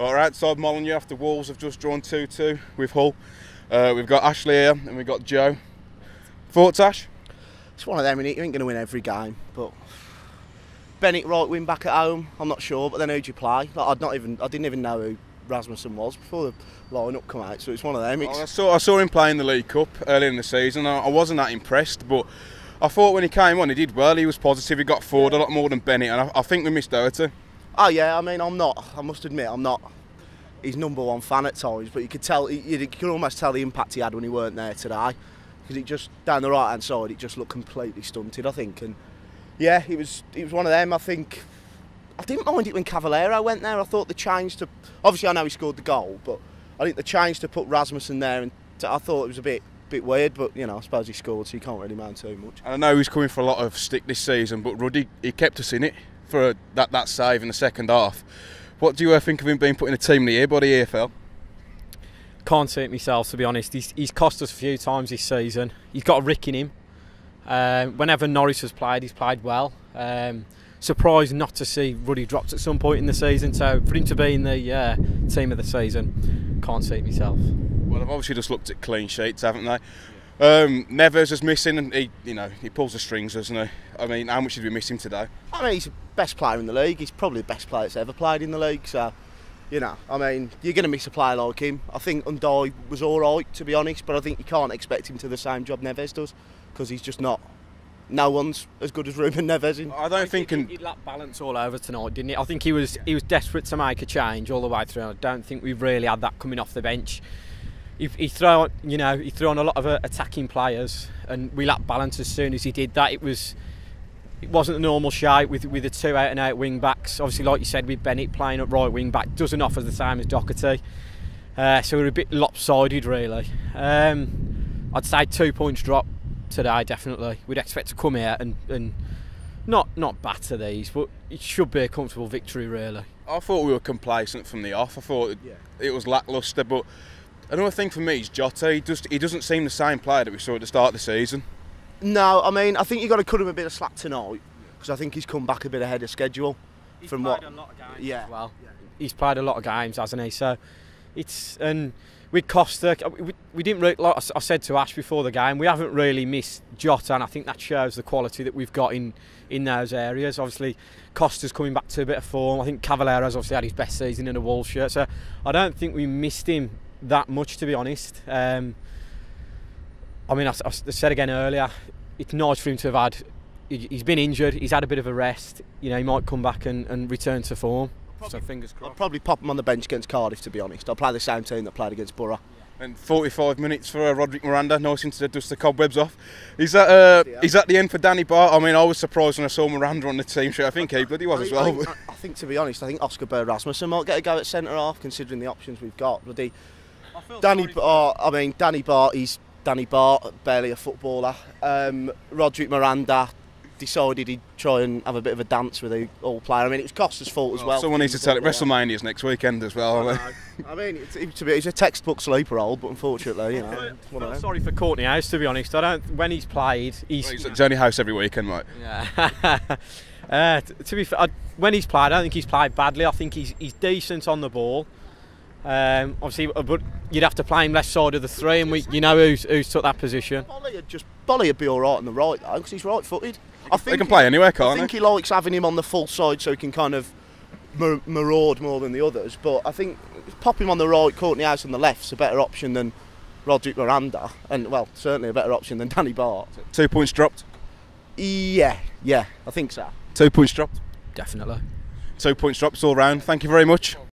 All right, outside Molineux after Wolves have just drawn 2 2 with Hull. Uh, we've got Ashley here and we've got Joe. Thoughts, Ash? It's one of them, innit? You ain't going to win every game, but Bennett right win back at home. I'm not sure, but then who'd you play? Like, I'd not even, I didn't even know who Rasmussen was before the lineup come out. So it's one of them. It's, I saw I saw him playing the League Cup early in the season. I, I wasn't that impressed, but I thought when he came on, he did well. He was positive. He got forward a lot more than Bennett, and I, I think we missed Doherty. Oh yeah, I mean, I'm not. I must admit, I'm not. His number one fan at times, but you could tell. You, could almost tell the impact he had when he weren't there today, because it just down the right hand side, it just looked completely stunted. I think, and yeah, it was. It was one of them. I think. I didn't mind it when Cavaleiro went there. I thought the change to. Obviously, I know he scored the goal, but I think the change to put Rasmussen there, and I thought it was a bit bit weird. But you know, I suppose he scored, so you can't really mind too much. And I know he's coming for a lot of stick this season, but Ruddy he kept us in it for that that save in the second half. What do you uh, think of him being put in a team of the year by the EFL? Can't see it myself, to be honest. He's, he's cost us a few times this season. He's got a rick in him. Um, whenever Norris has played, he's played well. Um, surprised not to see Ruddy dropped at some point in the season. So for him to be in the uh, team of the season, can't see it myself. Well, they've obviously just looked at clean sheets, haven't they? Um, Neves is missing, and he, you know, he pulls the strings, doesn't he? I mean, how much did we miss him today? I mean, he's the best player in the league. He's probably the best player that's ever played in the league. So, you know, I mean, you're going to miss a player like him. I think N'Diaye was all right, to be honest, but I think you can't expect him to do the same job Neves does because he's just not. No one's as good as Ruben Neves. In. I don't think. he, he lacked balance all over tonight, didn't he? I think he was he was desperate to make a change all the way through. I don't think we've really had that coming off the bench. He, he threw on, you know, he threw on a lot of uh, attacking players, and we lacked balance as soon as he did that. It was it wasn't a normal shape with with the two out and out wing backs. Obviously, like you said, with Bennett playing at right wing back, doesn't offer the same as Doherty. Uh, so we're a bit lopsided, really. Um, I'd say two points drop today, definitely. We'd expect to come here and, and not not batter these, but it should be a comfortable victory, really. I thought we were complacent from the off. I thought yeah. it was lacklustre, but another thing for me is Jota. He just he doesn't seem the same player that we saw at the start of the season. No, I mean I think you've got to cut him a bit of slack tonight because I think he's come back a bit ahead of schedule. He's from played what? a lot of games Yeah. as well. He's played a lot of games, hasn't he? So it's and with Costa, uh, we, we didn't really, like I said to Ash before the game, we haven't really missed Jota, and I think that shows the quality that we've got in in those areas. Obviously, Costa's coming back to a bit of form. I think Cavaleiro's obviously had his best season in a Wolves shirt, so I don't think we missed him that much, to be honest. Um, I mean, I, I said again earlier, it's nice for him to have had. He's been injured. He's had a bit of a rest. You know, he might come back and, and return to form. so fingers crossed. I'll probably pop him on the bench against Cardiff. To be honest, I'll play the same team that played against Borough. And 45 minutes for uh, Roderick Miranda, nice to dust the cobwebs off. Is that uh, Yeah. is that the end for Danny Batth? I mean, I was surprised when I saw Miranda on the team sheet. I think he bloody was I as well. I, I think, to be honest, I think Oskar Buur Rasmussen might get a go at centre half, considering the options we've got. Bloody Danny Batth. I mean, Danny Batth. He's Danny Batth, barely a footballer. Um, Roderick Miranda decided he'd try and have a bit of a dance with the all player. I mean, it was Costa's fault as well. Someone needs to tell it. Well, WrestleMania's next weekend as well. I. I mean, it's, it's, a bit, it's a textbut sleeper role, but unfortunately, you know, it's one I'm sorry for Kortney Hause, to be honest. I don't. When he's played, he's. It's it's only house every weekend, right? Yeah. uh, to be fair, I, when he's played, I don't think he's played badly. I think he's he's decent on the ball. Um, obviously, uh, but you'd have to play him left side of the three, and we, you know who's who's took that position. Boly would just Boly would be all right on the right though, because he's right-footed. I think They can play anywhere, can't he? I think they? he likes having him on the full side so he can kind of mar- maraud more than the others. But I think pop him on the right, Kortney Hause on the left's a better option than Roderick Miranda, and well, certainly a better option than Danny Batth. Two points dropped. Yeah, yeah, I think so. Two points dropped. Definitely. Two points dropped all round. Thank you very much.